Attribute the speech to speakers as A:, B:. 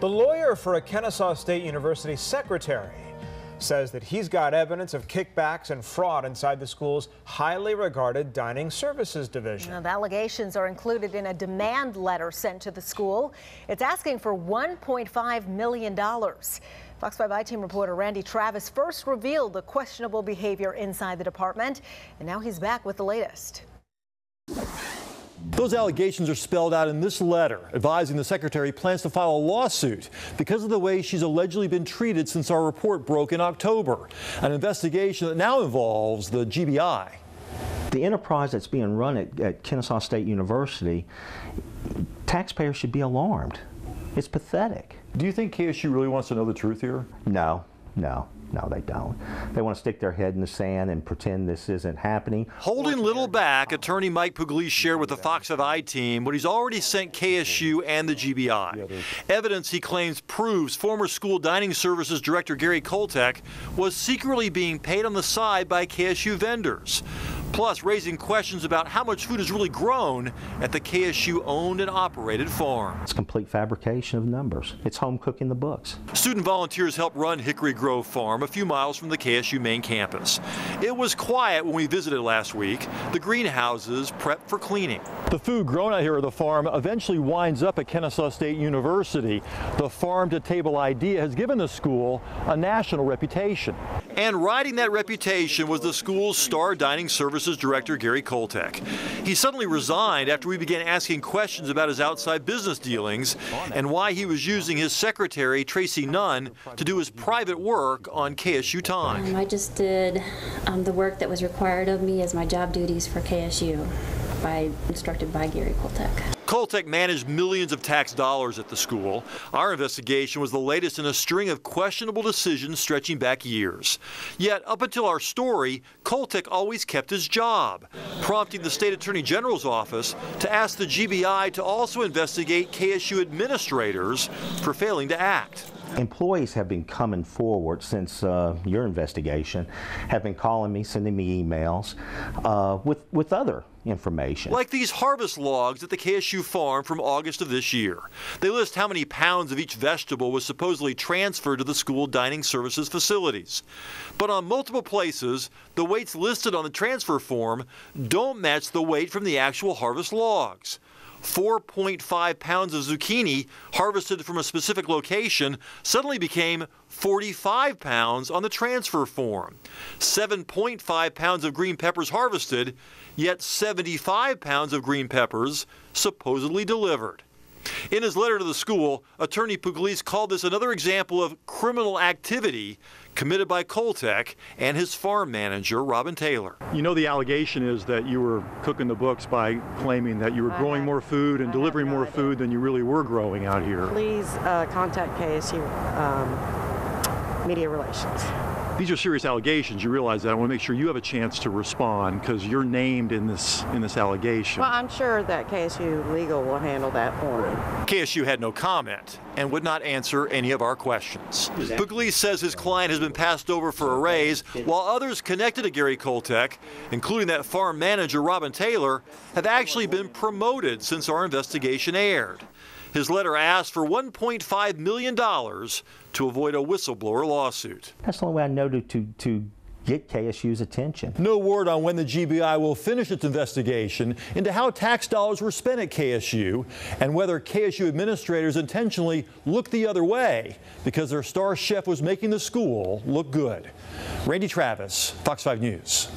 A: The lawyer for a Kennesaw State University secretary says that he's got evidence of kickbacks and fraud inside the school's highly regarded dining services division.
B: Now, the allegations are included in a demand letter sent to the school. It's asking for $1.5 million. Fox 5 I-Team reporter Randy Travis first revealed the questionable behavior inside the department, and now he's back with the latest.
C: Those allegations are spelled out in this letter advising the secretary plans to file a lawsuit because of the way she's allegedly been treated since our report broke in October. An investigation that now involves the GBI.
D: The enterprise that's being run at, at Kennesaw State University, taxpayers should be alarmed. It's pathetic.
C: Do you think KSU really wants to know the truth here?
D: No, no. No, they don't. They want to stick their head in the sand and pretend this isn't happening.
C: Holding little back, attorney Mike Puglise shared with the Fox 5 I-Team what he's already sent KSU and the GBI. Evidence he claims proves former school dining services director Gary Coltek was secretly being paid on the side by KSU vendors plus raising questions about how much food is really grown at the KSU owned and operated farm.
D: It's complete fabrication of numbers. It's home cooking the books.
C: Student volunteers help run Hickory Grove Farm a few miles from the KSU main campus. It was quiet when we visited last week. The greenhouses prepped for cleaning. The food grown out here at the farm eventually winds up at Kennesaw State University. The farm to table idea has given the school a national reputation. And riding that reputation was the school's star dining services director, Gary Coltek. He suddenly resigned after we began asking questions about his outside business dealings and why he was using his secretary, Tracy Nunn, to do his private work on KSU time.
E: Um, I just did um, the work that was required of me as my job duties for KSU by instructed by Gary Coltek.
C: Coltek managed millions of tax dollars at the school. Our investigation was the latest in a string of questionable decisions stretching back years. Yet, up until our story, Coltek always kept his job, prompting the state attorney general's office to ask the GBI to also investigate KSU administrators for failing to act.
D: Employees have been coming forward since uh, your investigation, have been calling me, sending me emails uh, with, with other information.
C: Like these harvest logs at the KSU farm from August of this year. They list how many pounds of each vegetable was supposedly transferred to the school dining services facilities. But on multiple places, the weights listed on the transfer form don't match the weight from the actual harvest logs. 4.5 pounds of zucchini harvested from a specific location suddenly became 45 pounds on the transfer form. 7.5 pounds of green peppers harvested, yet 75 pounds of green peppers supposedly delivered. In his letter to the school, Attorney Puglise called this another example of criminal activity committed by Coltek and his farm manager, Robin Taylor. You know the allegation is that you were cooking the books by claiming that you were growing more food and delivering more food than you really were growing out here.
F: Please uh, contact KSU um, Media Relations.
C: These are serious allegations. You realize that. I want to make sure you have a chance to respond because you're named in this in this allegation.
F: Well, I'm sure that KSU Legal will handle that for me.
C: KSU had no comment and would not answer any of our questions. Puglise says his client has been passed over for a raise, while others connected to Gary Coltek, including that farm manager Robin Taylor, have actually been promoted since our investigation aired. His letter asked for $1.5 million to avoid a whistleblower lawsuit.
D: That's the only way I know to, to, to get KSU's attention.
C: No word on when the GBI will finish its investigation into how tax dollars were spent at KSU and whether KSU administrators intentionally looked the other way because their star chef was making the school look good. Randy Travis, Fox 5 News.